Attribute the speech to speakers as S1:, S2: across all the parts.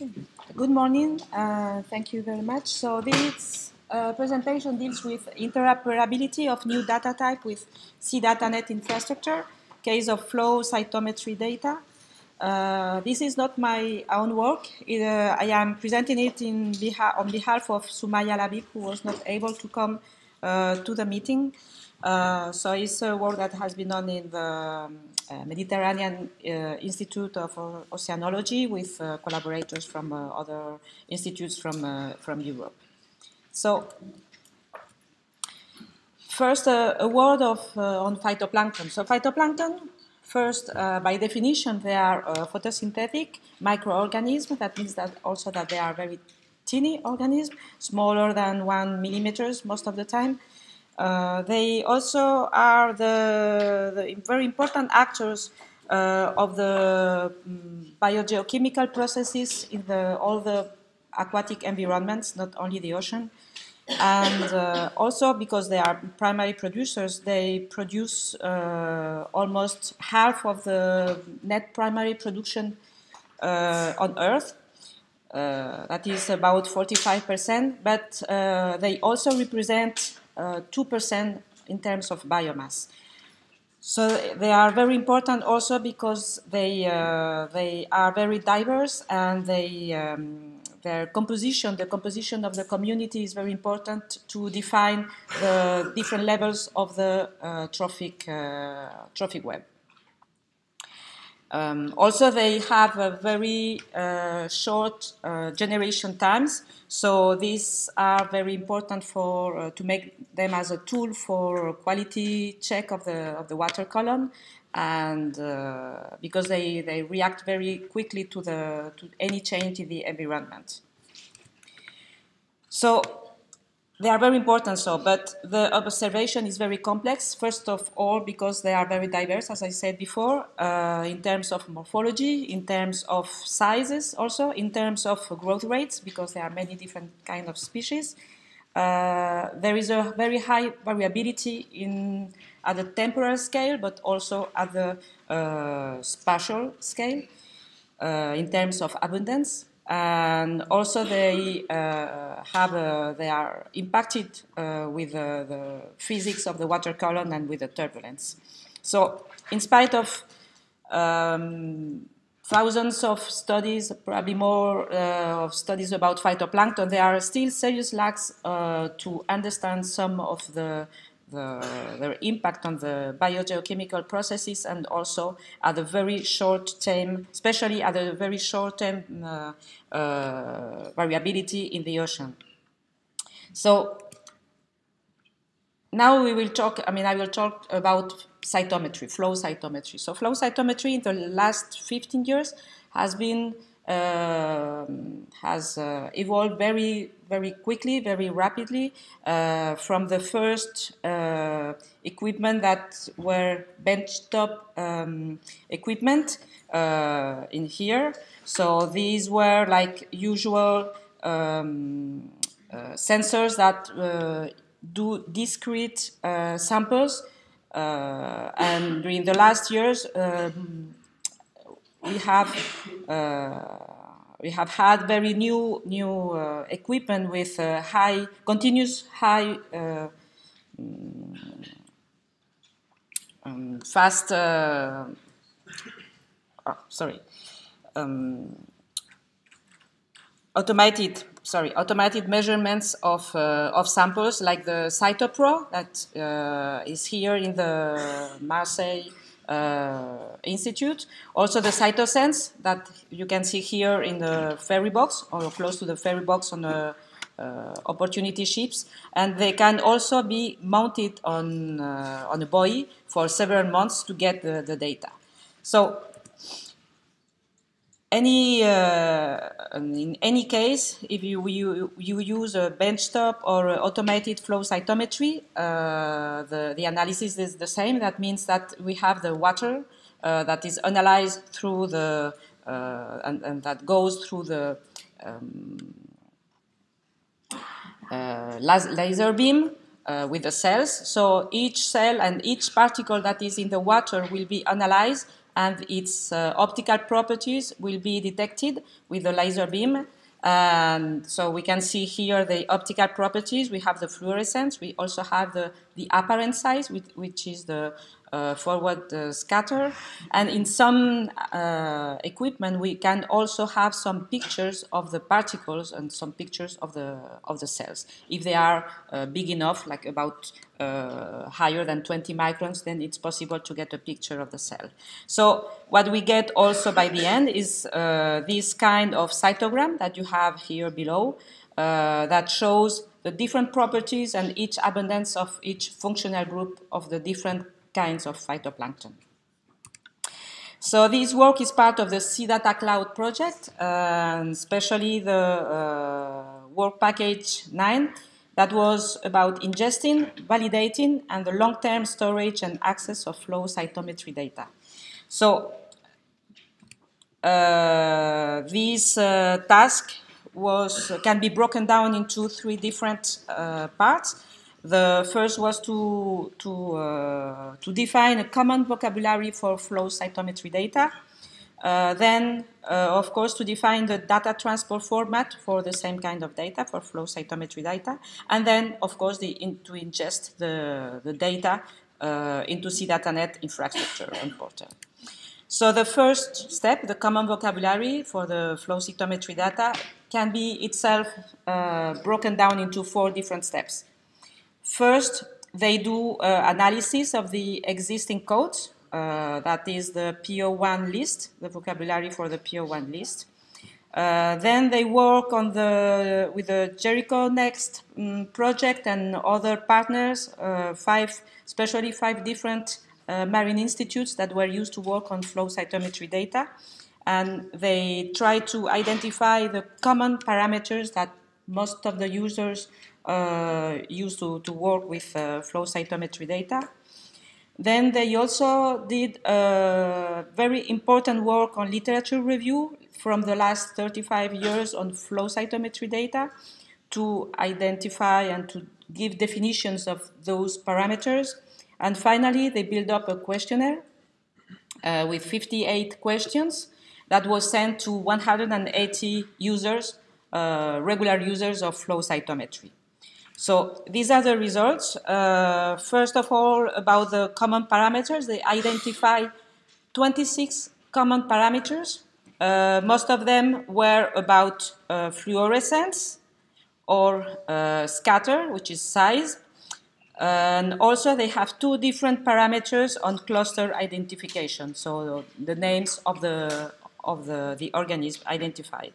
S1: Okay. Good morning. Uh, thank you very much. So this uh, presentation deals with interoperability of new data type with SeaDataNet infrastructure, case of flow cytometry data. Uh, this is not my own work. It, uh, I am presenting it beha on behalf of Soumaya Lahbib, who was not able to come uh, to the meeting. Uh, so it's a work that has been done in the um, uh, Mediterranean uh, Institute of Oceanology with uh, collaborators from other institutes from, from Europe. So first, a word of, on phytoplankton. So phytoplankton First, by definition, they are photosynthetic microorganisms. That means that also that they are very teeny organisms, smaller than one millimeters most of the time. Uh, they also are the, the very important actors uh, of the um, biogeochemical processes in the, all the aquatic environments, not only the ocean. And uh, also because they are primary producers, they produce uh, almost half of the net primary production uh, on Earth. That is about 45%, but they also represent 2% uh, in terms of biomass. So they are very important also because they uh, they are very diverse and they um, their composition, the composition of the community is very important to define the different levels of the uh, trophic trophic web. Um, also, they have a very uh, short uh, generation times, so these are very important for uh, to make them as a tool for quality check of the of the water column, and uh, because they, they react very quickly to the to any change in the environment. So they are very important, so, but the observation is very complex. First of all, because they are very diverse, as I said before, uh, in terms of morphology, in terms of sizes, also in terms of growth rates, because there are many different kind of species. Uh, there is a very high variability in at the temporal scale, but also at the uh, spatial scale uh, in terms of abundance and also they uh, have a, they are impacted uh, with uh, the physics of the water column and with the turbulence. So, in spite of um, thousands of studies, probably more uh, of studies about phytoplankton, there are still serious lacks uh, to understand some of the the, their impact on the biogeochemical processes and also at the very short term, especially at the very short term uh, uh, variability in the ocean. So now we will talk, I mean, I will talk about cytometry, flow cytometry. So flow cytometry in the last 15 years has been um, has uh, evolved very, very quickly, very rapidly uh, from the first uh, equipment that were benchtop um, equipment uh, in here. So these were like usual um, uh, sensors that uh, do discrete samples. and during the last years, um, we have uh, we have had very new new uh, equipment with uh, high continuous high uh, mm, um, fast uh, oh, sorry um, automated sorry automated measurements of uh, of samples like the CytoPro that is here in the Marseille uh, Institute. Also the Cytosense that you can see here in the ferry box or close to the ferry box on the uh, opportunity ships, and they can also be mounted on uh, on a buoy for several months to get the, the data. So any uh, in any case, if you, you, you use a benchtop or automated flow cytometry, uh, the, the analysis is the same. That means that we have the water uh, that is analyzed through the uh, and, and, that goes through the um, uh, laser beam uh, with the cells. So each cell and each particle that is in the water will be analyzed and its uh, optical properties will be detected with the laser beam. And so we can see here the optical properties. We have the fluorescence. We also have the, the apparent size, which, which is the uh, forward uh, scatter. And in some uh, equipment, we can also have some pictures of the particles and some pictures of the of the cells. If they are uh, big enough, like about uh, higher than 20 microns, then it's possible to get a picture of the cell. So what we get also by the end is uh, this kind of cytogram that you have here below. that shows the different properties and each abundance of each functional group of the different kinds of phytoplankton. So this work is part of the SeaData Cloud project, uh, especially the uh, work package 9 that was about ingesting, validating, and the long-term storage and access of flow cytometry data. So uh, this uh, task was can be broken down into three different uh, parts. The first was to, to, uh, to define a common vocabulary for flow cytometry data. Uh, then, uh, of course, to define the data transport format for the same kind of data, for flow cytometry data. And then, of course, the, in, to ingest the, the data uh, into SeaDataNet infrastructure and portal. So the first step, the common vocabulary for the flow cytometry data, can be itself uh, broken down into four different steps. First, they do uh, analysis of the existing codes. Uh, that is the PO1 list, the vocabulary for the PO1 list. Uh, then they work on the with the JERICO-NEXT um, project and other partners, uh, five, especially five different uh, marine institutes that were used to work on flow cytometry data. And they try to identify the common parameters that most of the users uh, used to, to work with uh, flow cytometry data. Then they also did uh, very important work on literature review from the last 35 years on flow cytometry data to identify and to give definitions of those parameters. And finally, they build up a questionnaire uh, with 58 questions that was sent to 180 users, uh, regular users of flow cytometry. So these are the results. Uh, first of all, about the common parameters, they identify 26 common parameters. Uh, most of them were about uh, fluorescence or uh, scatter, which is size. And also they have two different parameters on cluster identification, so the names of the, of the, the organism identified.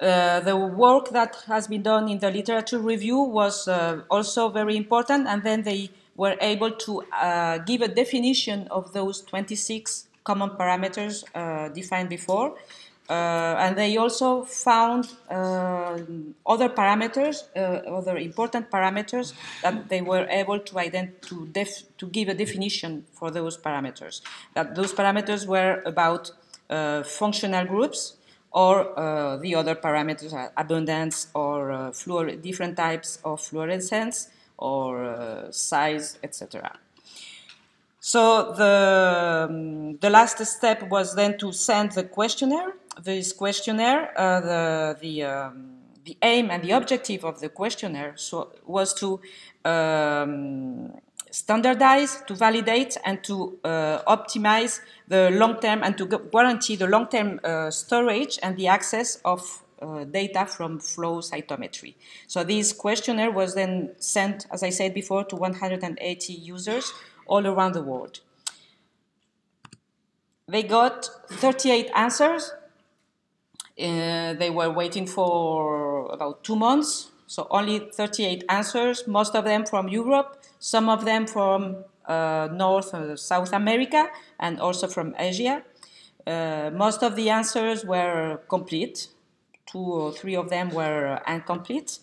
S1: Uh, the work that has been done in the literature review was uh, also very important, and then they were able to uh, give a definition of those 26 common parameters uh, defined before. Uh, and they also found other parameters, other important parameters that they were able to to, to give a definition for those parameters. That those parameters were about functional groups, or uh, the other parameters are abundance or uh, fluor- different types of fluorescence or uh, size, etc. So the, um, the last step was then to send the questionnaire. This questionnaire, uh, the, the, um, the aim and the objective of the questionnaire so, was to um, standardize, to validate, and to uh, optimize the long-term and to guarantee the long-term uh, storage and the access of uh, data from flow cytometry. So this questionnaire was then sent, as I said before, to 180 users all around the world. They got 38 answers. Uh, they were waiting for about two months, so only 38 answers, most of them from Europe, some of them from uh, North or South America, and also from Asia. Uh, most of the answers were complete. Two or three of them were incomplete.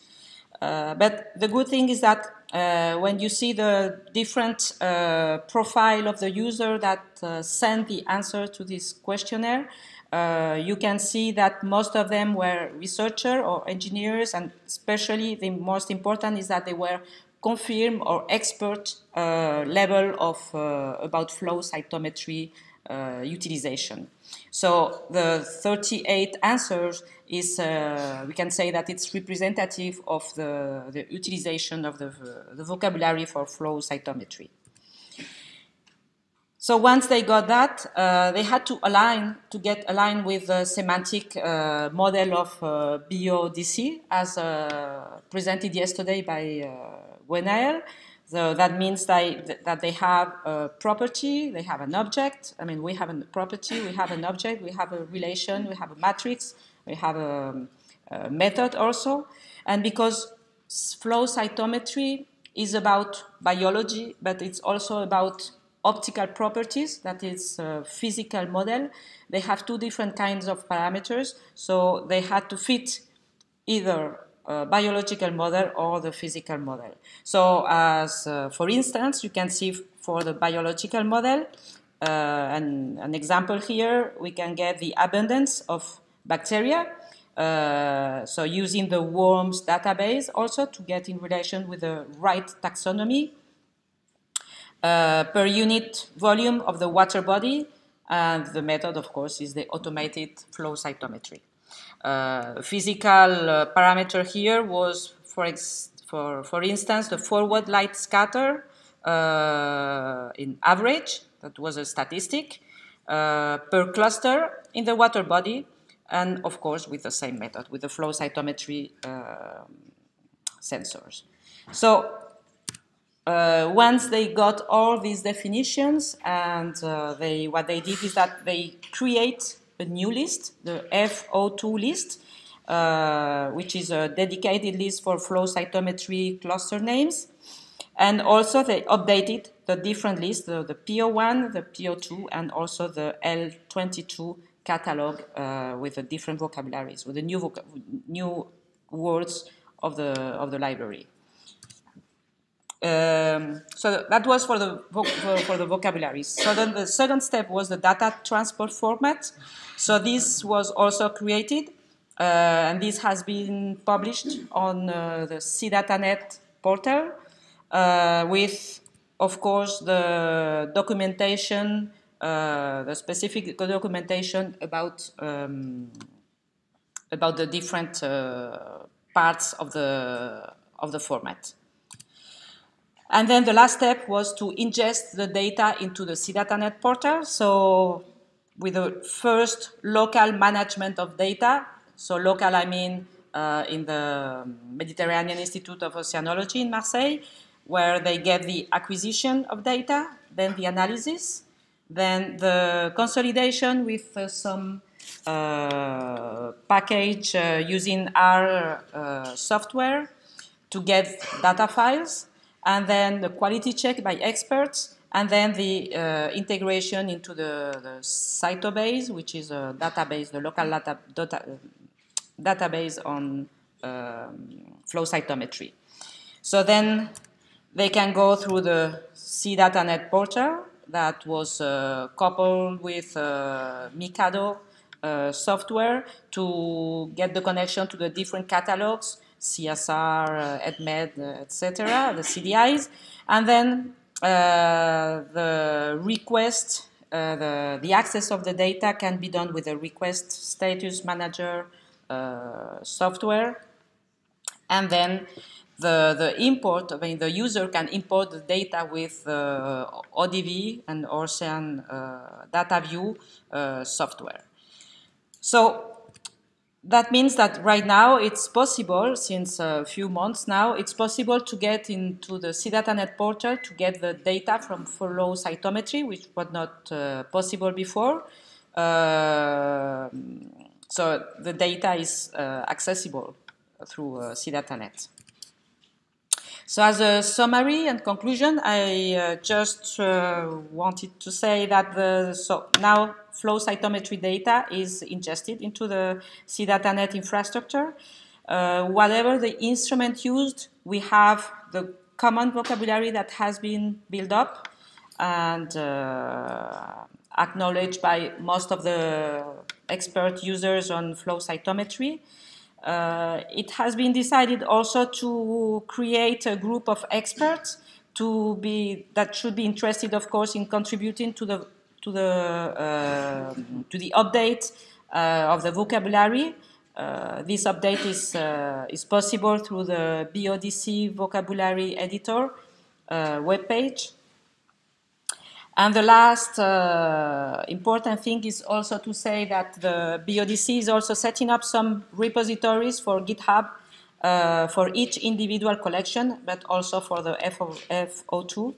S1: Uh, but the good thing is that uh, when you see the different uh, profile of the user that uh, sent the answer to this questionnaire, uh, you can see that most of them were researchers or engineers, and especially the most important is that they were confirmed or expert uh, level of uh, about flow cytometry uh, utilization. So the 38 answers is, uh, we can say that it's representative of the, the utilization of the, the vocabulary for flow cytometry. So once they got that, uh, they had to align to get aligned with the semantic uh, model of uh, BODC as uh, presented yesterday by uh, Gwenaël. So that means that, that they have a property, they have an object. I mean, we have a property, we have an object, we have a relation, we have a matrix, we have a, a method also. And because flow cytometry is about biology, but it's also about optical properties, that is a physical model. They have two different kinds of parameters, so they had to fit either a biological model or the physical model. So as, uh, for instance, you can see for the biological model, uh, an, an example here, we can get the abundance of bacteria. Uh, so using the WoRMS database also to get in relation with the right taxonomy uh, per unit volume of the water body. And the method, of course, is the automated flow cytometry. Uh, physical uh, parameter here was, for, for, for instance, the forward light scatter uh, in average, that was a statistic, uh, per cluster in the water body, and of course with the same method, with the flow cytometry uh, sensors. So uh, once they got all these definitions and uh, they, what they did is that they create a new list, the FO2 list, uh, which is a dedicated list for flow cytometry cluster names. And also they updated the different lists, the, the PO1, the PO2, and also the L22 catalog uh, with the different vocabularies, with the new, new words of the, of the library. Um, so that was for the for, the vocabularies. So then the second step was the data transport format. So this was also created, uh, and this has been published on uh, the SeaDataNet portal uh, with, of course, the documentation, uh, the specific documentation about um, about the different uh, parts of the of the format. And then the last step was to ingest the data into the SeaDataNet portal. So with the first local management of data, so local I mean uh, in the Mediterranean Institute of Oceanology in Marseille, where they get the acquisition of data, then the analysis, then the consolidation with uh, some uh, package uh, using our uh, software to get data files, and then the quality check by experts, and then the uh, integration into the, the Cytobase, which is a database, the local data, data database on um, flow cytometry. So then they can go through the SeaDataNet portal that was uh, coupled with uh, Mikado uh, software to get the connection to the different catalogs CSR, uh, EDMED, uh, etc., the CDIs, and then uh, the request, the, the access of the data can be done with the request status manager software, and then the, the import, I mean, the user can import the data with uh, ODV and Ocean uh, Data View uh, software. So that means that right now it's possible, since a few months now, it's possible to get into the SeaDataNet portal to get the data from flow cytometry, which was not uh, possible before. Uh, so the data is uh, accessible through uh, SeaDataNet. So as a summary and conclusion, I uh, just uh, wanted to say that the, so now flow cytometry data is ingested into the SeaDataNet infrastructure. Uh, whatever the instrument used, we have the common vocabulary that has been built up. and uh, acknowledged by most of the expert users on flow cytometry. Uh, it has been decided also to create a group of experts to be that should be interested, of course, in contributing to the to the uh, to the update uh, of the vocabulary. Uh, this update is uh, is possible through the BODC vocabulary editor uh, webpage. And the last uh, important thing is also to say that the BODC is also setting up some repositories for GitHub uh, for each individual collection, but also for the FO, FO2.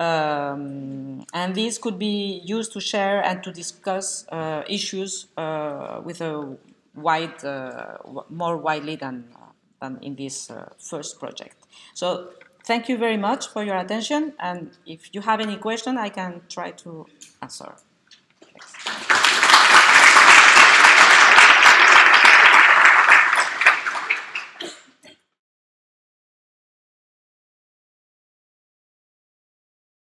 S1: Um, and these could be used to share and to discuss uh, issues uh, with a wide, uh, more widely than, than in this uh, first project. So thank you very much for your attention. And if you have any question, I can try to answer.